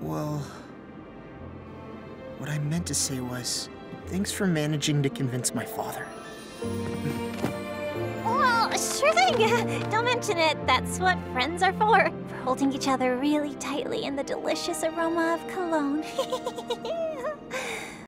Well, what I meant to say was, thanks for managing to convince my father. Well, sure thing. Don't mention it. That's what friends are for. For holding each other really tightly in the delicious aroma of cologne.